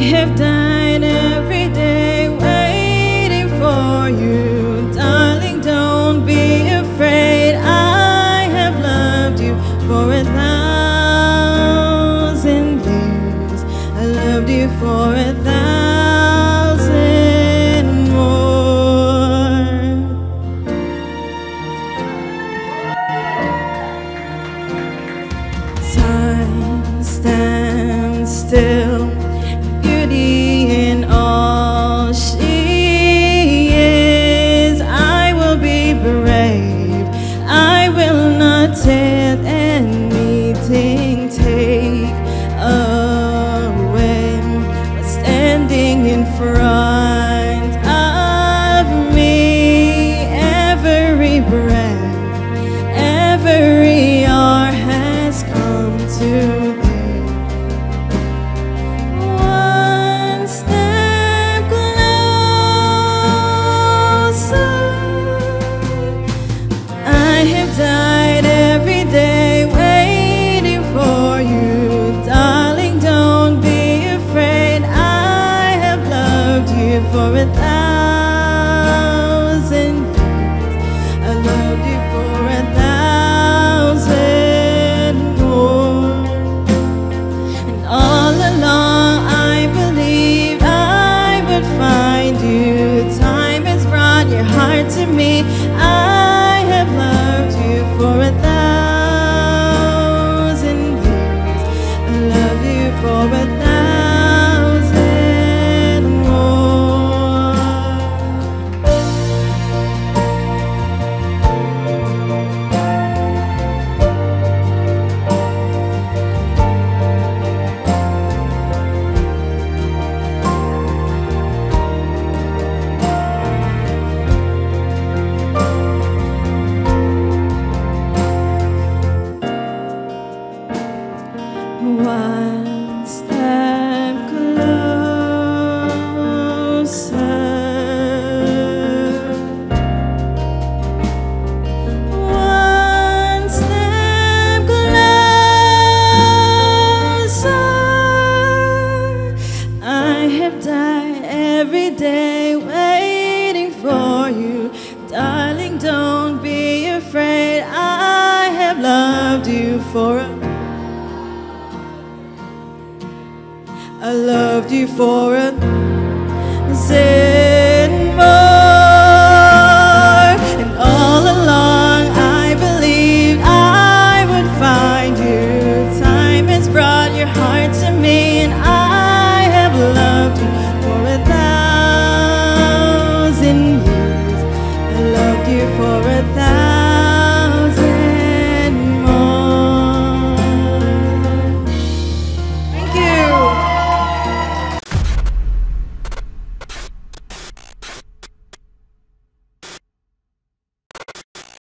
have died every day waiting for you. Darling, don't be afraid. I have loved you for a thousand years. I loved you for a thousand content and meeting take away what's standing in front. for a I loved you for a sin more. And all along I believed I would find you. Time has brought your heart to me And I have loved you for a thousand years. I loved you for a thousand